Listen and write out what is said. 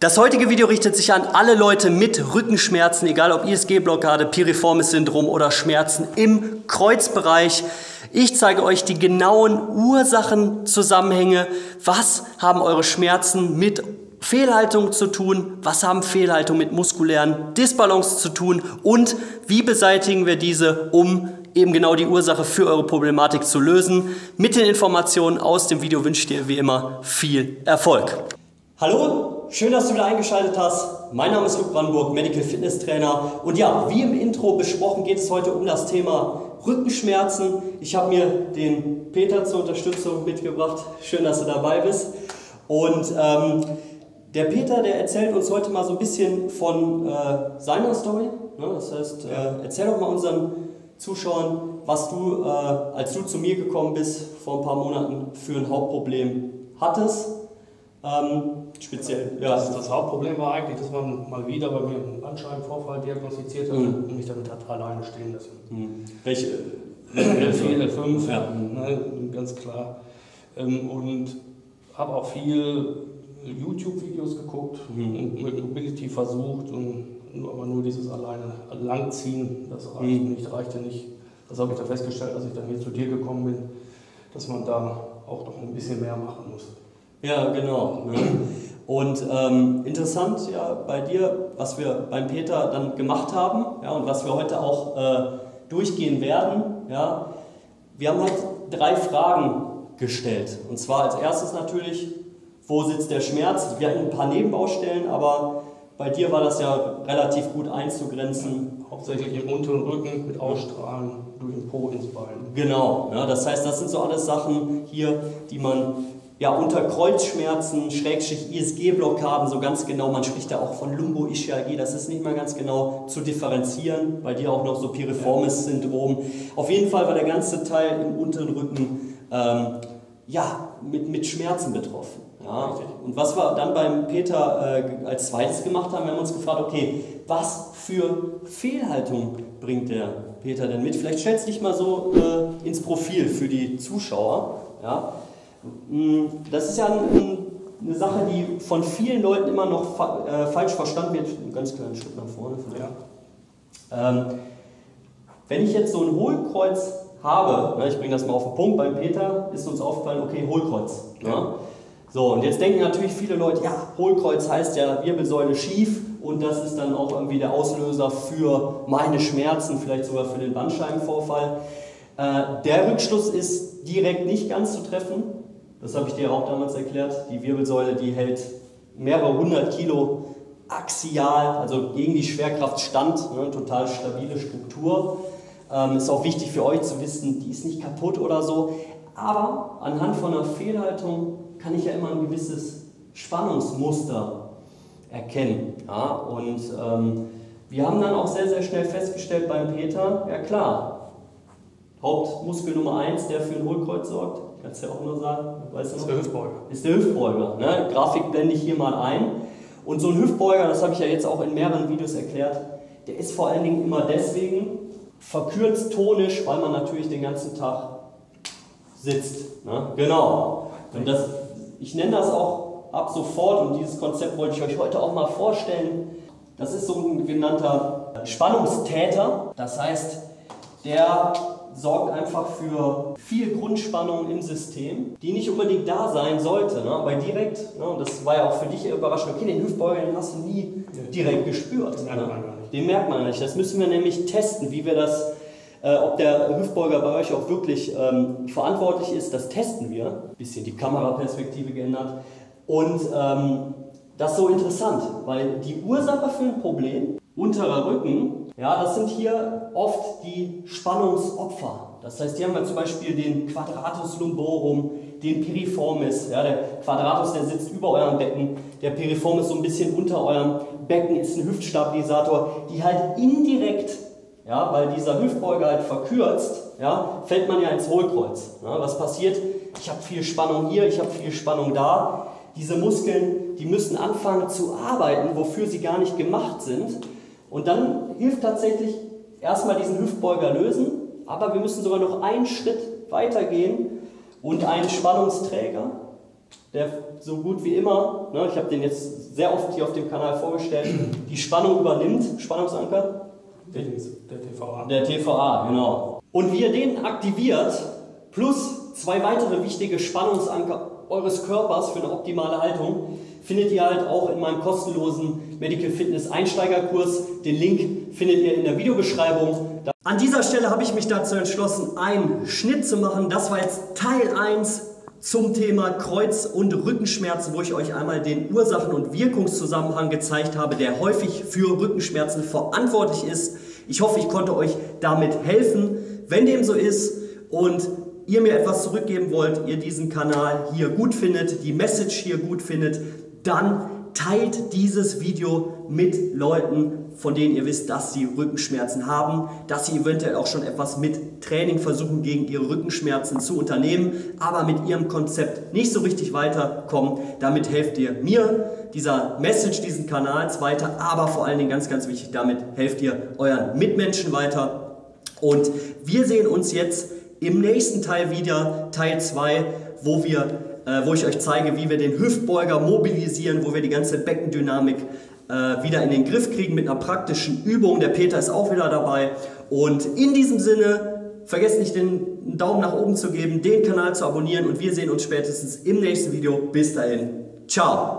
Das heutige Video richtet sich an alle Leute mit Rückenschmerzen, egal ob ISG-Blockade, Piriformis-Syndrom oder Schmerzen im Kreuzbereich. Ich zeige euch die genauen Ursachenzusammenhänge. Was haben eure Schmerzen mit Fehlhaltung zu tun? Was haben Fehlhaltung mit muskulären Disbalance zu tun? Und wie beseitigen wir diese, um eben genau die Ursache für eure Problematik zu lösen? Mit den Informationen aus dem Video wünsche ich dir wie immer viel Erfolg. Hallo, schön, dass du wieder eingeschaltet hast. Mein Name ist Luke Brandenburg, Medical Fitness Trainer. Und ja, wie im Intro besprochen, geht es heute um das Thema Rückenschmerzen. Ich habe mir den Peter zur Unterstützung mitgebracht. Schön, dass du dabei bist. Und ähm, der Peter, der erzählt uns heute mal so ein bisschen von äh, seiner Story. Ne? Das heißt, äh, erzähl doch mal unseren Zuschauern, was du, äh, als du zu mir gekommen bist vor ein paar Monaten, für ein Hauptproblem hattest ähm, speziell, ja. Das, das, Hauptproblem war eigentlich, dass man mal wieder bei mir einen Bandscheibenvorfall diagnostiziert hat mhm. und mich damit hat alleine stehen lassen. Mhm. Welche? L4, L5, ja. ne, ganz klar. Ähm, und habe auch viel YouTube-Videos geguckt mhm. und mit Mobility versucht, und, aber nur dieses alleine Langziehen, das reicht mhm. nicht, reichte nicht. Das habe ich dann festgestellt, als ich dann hier zu dir gekommen bin, dass man da auch noch ein bisschen mehr machen muss. Ja, genau. Ne? Und ähm, interessant ja bei dir, was wir beim Peter dann gemacht haben ja, und was wir heute auch äh, durchgehen werden. Ja, wir haben halt drei Fragen gestellt. Und zwar als erstes natürlich, wo sitzt der Schmerz? Wir hatten ein paar Nebenbaustellen, aber bei dir war das ja relativ gut einzugrenzen. Hauptsächlich im unteren Rücken mit Ausstrahlen durch den Po ins Bein. Genau, ja, das heißt, das sind so alles Sachen hier, die man ja, unter Kreuzschmerzen, Schrägstrich ISG-Blockaden, so ganz genau, man spricht da auch von Lumboischialgie, das ist nicht mal ganz genau zu differenzieren, bei dir auch noch so Piriformis-Syndrom. Auf jeden Fall war der ganze Teil im unteren Rücken ähm, ja, mit, mit Schmerzen betroffen. Ja. Und was wir dann beim Peter äh, als zweites gemacht haben, wir haben uns gefragt, okay, was für Fehlhaltung bringt der Peter denn mit? Vielleicht stellst du dich mal so äh, ins Profil für die Zuschauer. Ja. Mm, das ist ja eine Sache, die von vielen Leuten immer noch äh, falsch verstanden wird. Einen ganz kleinen Schritt nach vorne. Ja. Ähm, wenn ich jetzt so ein Hohlkreuz habe, ne, ich bringe das mal auf den Punkt, beim Peter ist uns aufgefallen, okay, Hohlkreuz. Ja. Ne? So, und jetzt denken natürlich viele Leute, ja, Hohlkreuz heißt ja Wirbelsäule schief und das ist dann auch irgendwie der Auslöser für meine Schmerzen, vielleicht sogar für den Bandscheibenvorfall. Äh, der Rückschluss ist direkt nicht ganz zu treffen. Das habe ich dir auch damals erklärt. Die Wirbelsäule, die hält mehrere hundert Kilo axial, also gegen die Schwerkraft stand, ne, total stabile Struktur. Ähm, ist auch wichtig für euch zu wissen, die ist nicht kaputt oder so. Aber anhand von einer Fehlhaltung kann ich ja immer ein gewisses Spannungsmuster erkennen. Ja? Und ähm, wir haben dann auch sehr, sehr schnell festgestellt beim Peter, ja klar, Hauptmuskel Nummer 1, der für ein Hohlkreuz sorgt, kannst du ja auch nur sagen. Weißt du ist der Hüftbeuger. Ist der Hüftbeuger. Ne? Grafik blende ich hier mal ein. Und so ein Hüftbeuger, das habe ich ja jetzt auch in mehreren Videos erklärt, der ist vor allen Dingen immer deswegen verkürzt tonisch, weil man natürlich den ganzen Tag sitzt. Ne? Genau. Und das, ich nenne das auch ab sofort und dieses Konzept wollte ich euch heute auch mal vorstellen. Das ist so ein genannter Spannungstäter. Das heißt, der sorgt einfach für viel Grundspannung im System, die nicht unbedingt da sein sollte. Ne? Weil direkt, ne, und das war ja auch für dich überraschend, okay, den Hüftbeuger, den hast du nie direkt gespürt. Den merkt man gar nicht. Den merkt man nicht. Das müssen wir nämlich testen, wie wir das, äh, ob der Hüftbeuger bei euch auch wirklich ähm, verantwortlich ist, das testen wir. Ein bisschen die Kameraperspektive geändert. Und ähm, das ist so interessant, weil die Ursache für ein Problem, unterer Rücken, ja, das sind hier oft die Spannungsopfer. Das heißt, hier haben wir zum Beispiel den Quadratus lumborum, den Piriformis. Ja, der Quadratus, der sitzt über eurem Becken, der Piriformis so ein bisschen unter eurem Becken, ist ein Hüftstabilisator, die halt indirekt, ja, weil dieser Hüftbeuger halt verkürzt, ja, fällt man ja ins Hohlkreuz. Ja, was passiert? Ich habe viel Spannung hier, ich habe viel Spannung da. Diese Muskeln, die müssen anfangen zu arbeiten, wofür sie gar nicht gemacht sind. Und dann hilft tatsächlich erstmal diesen Hüftbeuger lösen, aber wir müssen sogar noch einen Schritt weiter gehen und einen Spannungsträger der so gut wie immer, ne, ich habe den jetzt sehr oft hier auf dem Kanal vorgestellt, die Spannung übernimmt. Spannungsanker? Der, der TVA. Der TVA, genau. Und wie ihr den aktiviert, plus zwei weitere wichtige Spannungsanker eures Körpers für eine optimale Haltung, findet ihr halt auch in meinem kostenlosen Medical Fitness Einsteigerkurs. Den Link findet ihr in der Videobeschreibung. An dieser Stelle habe ich mich dazu entschlossen, einen Schnitt zu machen. Das war jetzt Teil 1 zum Thema Kreuz- und Rückenschmerzen, wo ich euch einmal den Ursachen- und Wirkungszusammenhang gezeigt habe, der häufig für Rückenschmerzen verantwortlich ist. Ich hoffe, ich konnte euch damit helfen. Wenn dem so ist und ihr mir etwas zurückgeben wollt, ihr diesen Kanal hier gut findet, die Message hier gut findet, dann teilt dieses Video mit Leuten, von denen ihr wisst, dass sie Rückenschmerzen haben, dass sie eventuell auch schon etwas mit Training versuchen, gegen ihre Rückenschmerzen zu unternehmen, aber mit ihrem Konzept nicht so richtig weiterkommen. Damit helft ihr mir, dieser Message, diesen Kanals weiter, aber vor allen Dingen ganz, ganz wichtig, damit helft ihr euren Mitmenschen weiter. Und wir sehen uns jetzt im nächsten Teil wieder, Teil 2, wo äh, wo ich euch zeige, wie wir den Hüftbeuger mobilisieren, wo wir die ganze Beckendynamik äh, wieder in den Griff kriegen mit einer praktischen Übung. Der Peter ist auch wieder dabei. Und in diesem Sinne, vergesst nicht den Daumen nach oben zu geben, den Kanal zu abonnieren und wir sehen uns spätestens im nächsten Video. Bis dahin, ciao!